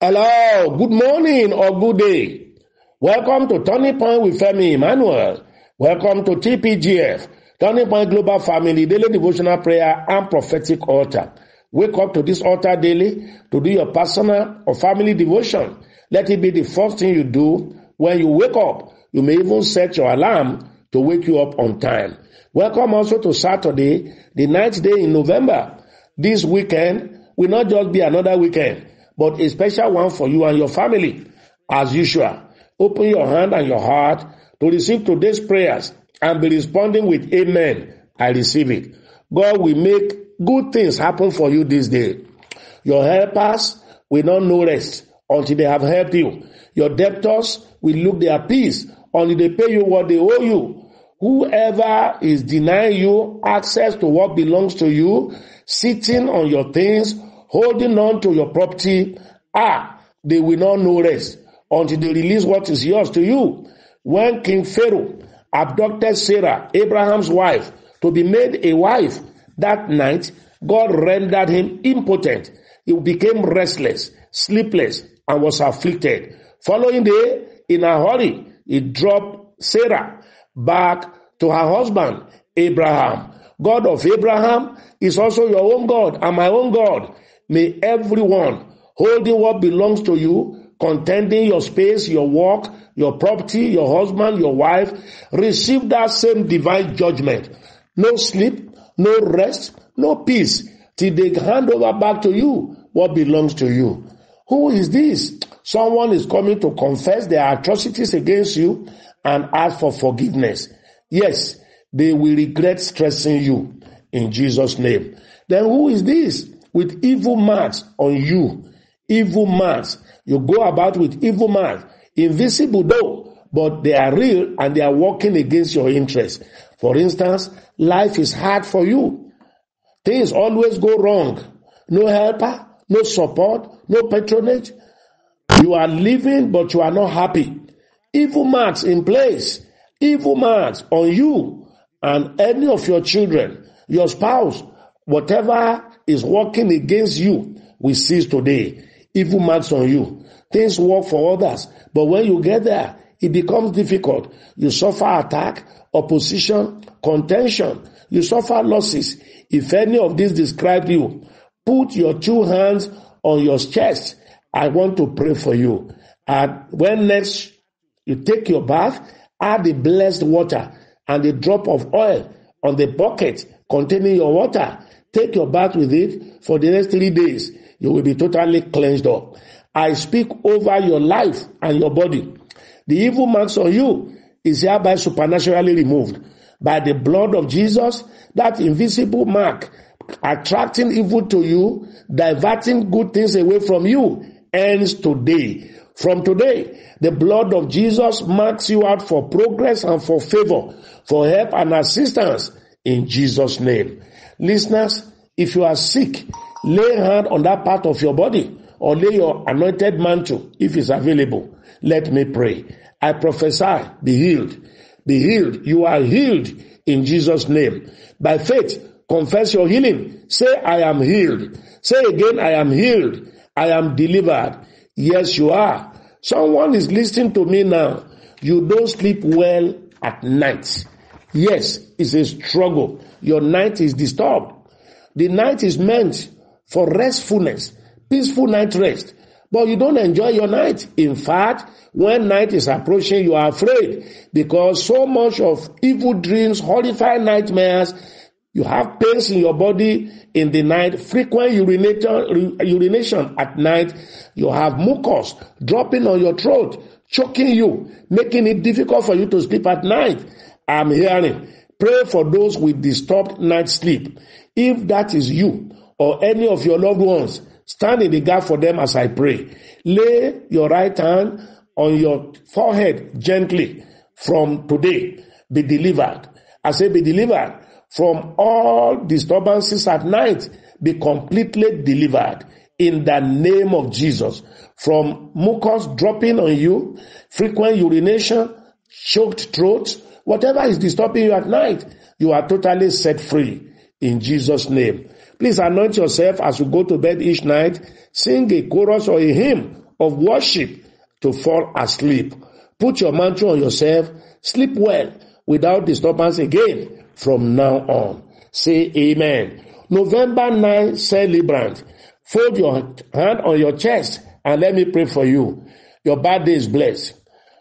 Hello, good morning or good day. Welcome to Turning Point with Femi Emmanuel. Welcome to TPGF, Turning Point Global Family Daily Devotional Prayer and Prophetic Altar. Wake up to this altar daily to do your personal or family devotion. Let it be the first thing you do when you wake up. You may even set your alarm to wake you up on time. Welcome also to Saturday, the ninth day in November. This weekend will not just be another weekend but a special one for you and your family. As usual, open your hand and your heart to receive today's prayers and be responding with Amen. I receive it. God will make good things happen for you this day. Your helpers will not know rest until they have helped you. Your debtors will look their peace until they pay you what they owe you. Whoever is denying you access to what belongs to you, sitting on your things, holding on to your property, ah, they will not know rest until they release what is yours to you. When King Pharaoh abducted Sarah, Abraham's wife, to be made a wife that night, God rendered him impotent. He became restless, sleepless, and was afflicted. Following day, in a hurry, he dropped Sarah back to her husband, Abraham. God of Abraham is also your own God and my own God. May everyone holding what belongs to you, contending your space, your work, your property, your husband, your wife, receive that same divine judgment. No sleep, no rest, no peace till they hand over back to you what belongs to you. Who is this? Someone is coming to confess their atrocities against you and ask for forgiveness. Yes, they will regret stressing you in Jesus' name. Then who is this? With evil marks on you. Evil marks. You go about with evil marks. Invisible though, but they are real and they are working against your interest. For instance, life is hard for you. Things always go wrong. No helper, no support, no patronage. You are living, but you are not happy. Evil marks in place. Evil marks on you and any of your children, your spouse, whatever is working against you we cease today. Evil marks on you. Things work for others, but when you get there, it becomes difficult. You suffer attack, opposition, contention. You suffer losses. If any of this describe you, put your two hands on your chest. I want to pray for you. And when next you take your bath, add the blessed water and a drop of oil on the bucket containing your water Take your bath with it for the next three days. You will be totally cleansed up. I speak over your life and your body. The evil marks on you is hereby supernaturally removed by the blood of Jesus, that invisible mark attracting evil to you, diverting good things away from you, ends today. From today, the blood of Jesus marks you out for progress and for favor, for help and assistance in Jesus' name. Listeners, if you are sick, lay hand on that part of your body or lay your anointed mantle if it's available. Let me pray. I prophesy, be healed. Be healed. You are healed in Jesus' name. By faith, confess your healing. Say, I am healed. Say again, I am healed. I am delivered. Yes, you are. Someone is listening to me now. You don't sleep well at night. Yes, it's a struggle. Your night is disturbed. The night is meant for restfulness, peaceful night rest. But you don't enjoy your night. In fact, when night is approaching, you are afraid because so much of evil dreams, horrifying nightmares, you have pains in your body in the night, frequent urination, urination at night, you have mucus dropping on your throat, choking you, making it difficult for you to sleep at night. I'm hearing. Pray for those with disturbed night sleep. If that is you or any of your loved ones, stand in the gap for them as I pray. Lay your right hand on your forehead gently from today. Be delivered. I say be delivered from all disturbances at night. Be completely delivered in the name of Jesus. From mucus dropping on you, frequent urination, choked throat, Whatever is disturbing you at night, you are totally set free in Jesus' name. Please anoint yourself as you go to bed each night. Sing a chorus or a hymn of worship to fall asleep. Put your mantle on yourself, sleep well without disturbance again from now on. Say amen. November 9 celebrant. Fold your hand on your chest and let me pray for you. Your birthday is blessed.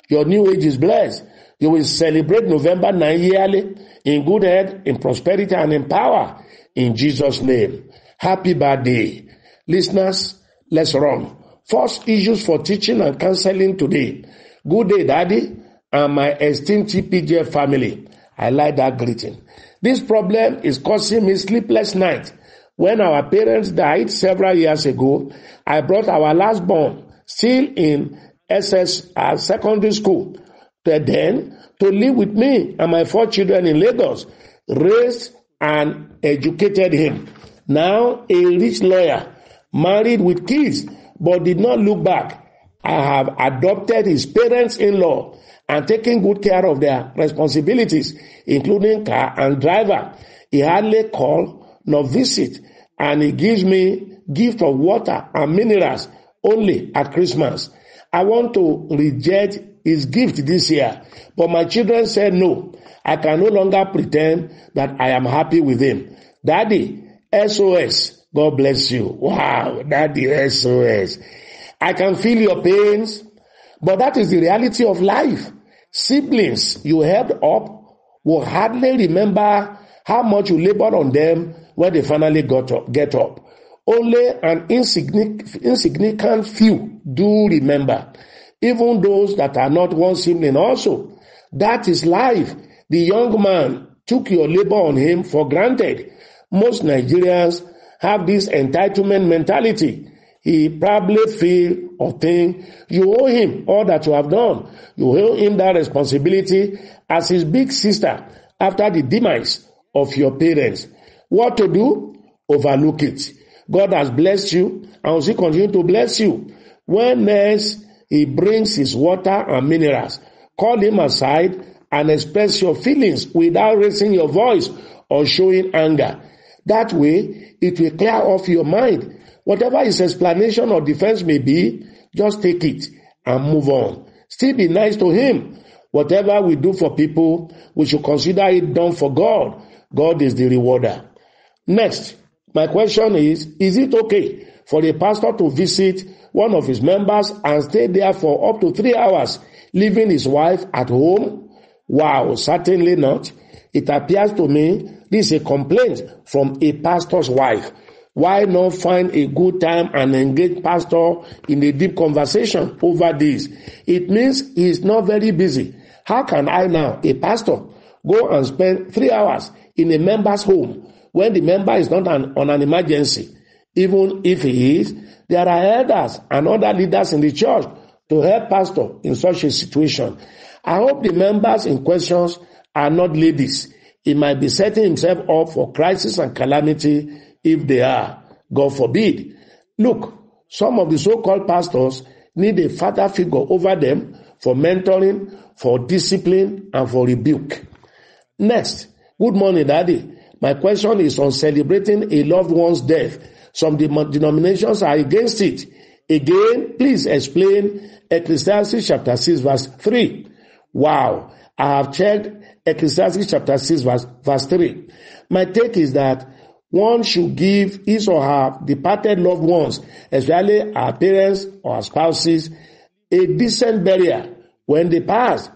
Your new age is blessed. You will celebrate November 9 yearly in good health, in prosperity, and in power. In Jesus' name. Happy birthday. Listeners, let's run. First issues for teaching and counseling today. Good day, Daddy, and my esteemed TPJ family. I like that greeting. This problem is causing me sleepless nights. When our parents died several years ago, I brought our last born, still in SS uh, secondary school, to then to live with me and my four children in Lagos, raised and educated him. Now a rich lawyer, married with kids, but did not look back. I have adopted his parents-in-law and taken good care of their responsibilities, including car and driver. He hardly call nor visit, and he gives me gift of water and minerals only at Christmas. I want to reject his gift this year, but my children said no. I can no longer pretend that I am happy with him. Daddy, SOS, God bless you. Wow, Daddy, SOS. I can feel your pains, but that is the reality of life. Siblings you helped up will hardly remember how much you labored on them when they finally got up, get up. Only an insignificant, few do remember, even those that are not one sibling also. That is life. The young man took your labor on him for granted. Most Nigerians have this entitlement mentality. He probably feel or think you owe him all that you have done. You owe him that responsibility as his big sister after the demise of your parents. What to do? Overlook it. God has blessed you and will continue to bless you. When next he brings his water and minerals, call him aside and express your feelings without raising your voice or showing anger. That way, it will clear off your mind. Whatever his explanation or defense may be, just take it and move on. Still be nice to him. Whatever we do for people, we should consider it done for God. God is the rewarder. Next, my question is, is it okay for a pastor to visit one of his members and stay there for up to three hours, leaving his wife at home? Wow, certainly not. It appears to me this is a complaint from a pastor's wife. Why not find a good time and engage pastor in a deep conversation over this? It means he is not very busy. How can I now, a pastor, go and spend three hours in a member's home when the member is not an, on an emergency? Even if he is, there are elders and other leaders in the church to help pastor in such a situation. I hope the members in questions are not ladies he might be setting himself up for crisis and calamity if they are. God forbid. Look, some of the so-called pastors need a father figure over them for mentoring, for discipline, and for rebuke. Next, good morning, Daddy. My question is on celebrating a loved one's death. Some denominations are against it. Again, please explain Ecclesiastes chapter 6 verse 3. Wow. I have checked Ecclesiastes chapter 6 verse, verse 3. My take is that one should give his or her departed loved ones, especially our parents or our spouses, a decent burial when they pass.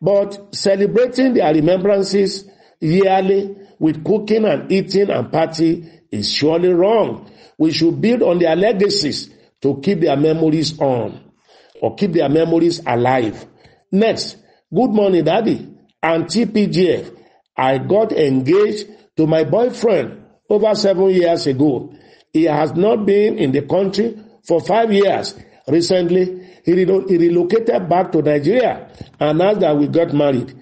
But celebrating their remembrances yearly with cooking and eating and party is surely wrong. We should build on their legacies to keep their memories on or keep their memories alive. Next, good morning, daddy and TPGF. I got engaged to my boyfriend over seven years ago. He has not been in the country for five years. Recently, he, re- he relocated back to Nigeria and asked that we got married.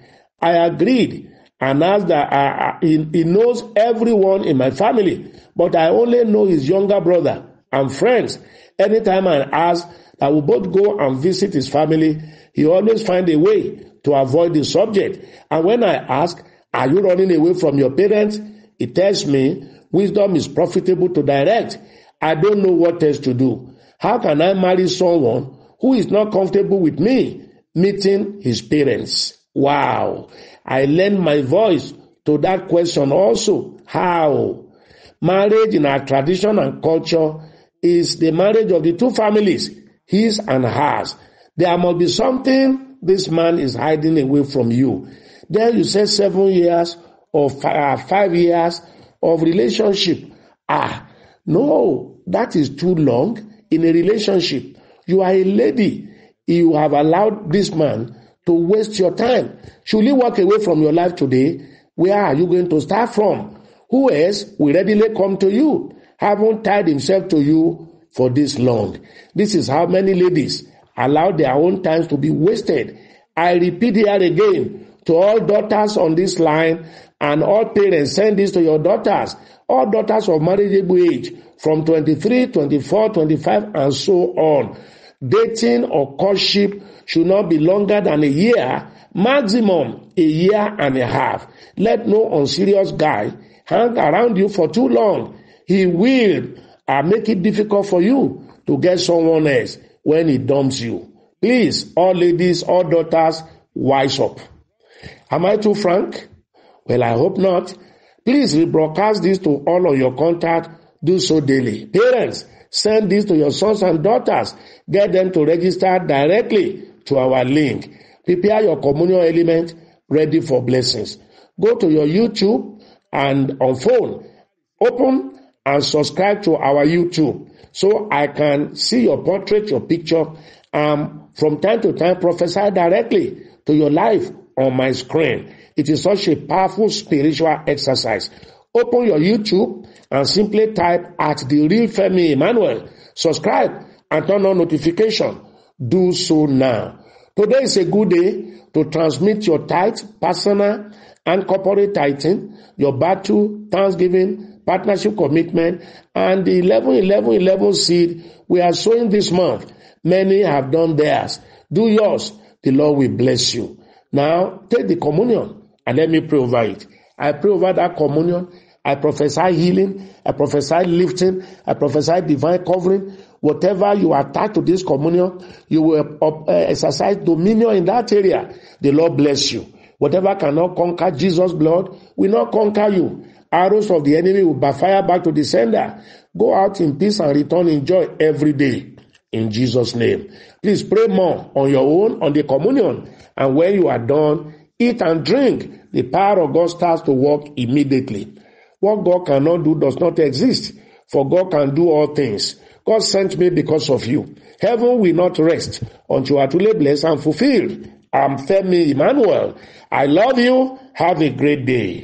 I agreed and asked that I, uh, I, uh, he, he knows everyone in my family, but I only know his younger brother and friends. Anytime I ask that we both go and visit his family, he always find a way to avoid the subject. And when I ask, are you running away from your parents? He tells me wisdom is profitable to direct. I don't know what else to do. How can I marry someone who is not comfortable with me meeting his parents? Wow. I lend my voice to that question also. How? Marriage in our tradition and culture is the marriage of the two families, his and hers. There must be something this man is hiding away from you. Then you say seven years or uh, five years of relationship. Ah, no, that is too long in a relationship. You are a lady. You have allowed this man to waste your time. Should you walk away from your life today? Where are you going to start from? Who else will readily come to you? Haven't tied himself to you for this long. This is how many ladies allow their own times to be wasted. I repeat here again to all daughters on this line and all parents, send this to your daughters, all daughters of marriageable age from 23, 24, 25 and so on. Dating or courtship should not be longer than a year, maximum a year and a half. Let no unserious guy hang around you for too long. He will uh, make it difficult for you to get someone else when he dumps you. Please, all ladies, all daughters, wise up. Am I too frank? Well, I hope not. Please rebroadcast this to all of your contact. Do so daily. Parents, send this to your sons and daughters. Get them to register directly to our link. Prepare your communion element ready for blessings. Go to your YouTube and on phone. Open and subscribe to our YouTube so I can see your portrait, your picture, um, from time to time prophesy directly to your life on my screen. It is such a powerful spiritual exercise. Open your YouTube and simply type at the real Femi Emmanuel. Subscribe and turn on notification. Do so now. Today is a good day to transmit your tithe, personal and corporate tithing, your battle, thanksgiving, partnership commitment, and the 11, 11, 11 seed we are sowing this month. Many have done theirs. Do yours. The Lord will bless you. Now, take the communion and let me pray over it. I pray over that communion. I prophesy healing. I prophesy lifting. I prophesy divine covering. Whatever you attach to this communion, you will uh, exercise dominion in that area. The Lord bless you. Whatever cannot conquer Jesus' blood will not conquer you. Arrows of the enemy will backfire back to the sender. Go out in peace and return in joy every day. In Jesus' name. Please pray more on your own on the communion. And when you are done, eat and drink. The power of God starts to work immediately. What God cannot do does not exist. For God can do all things. God sent me because of you. Heaven will not rest until are truly blessed and fulfilled. I'm Femi Emmanuel. I love you. Have a great day.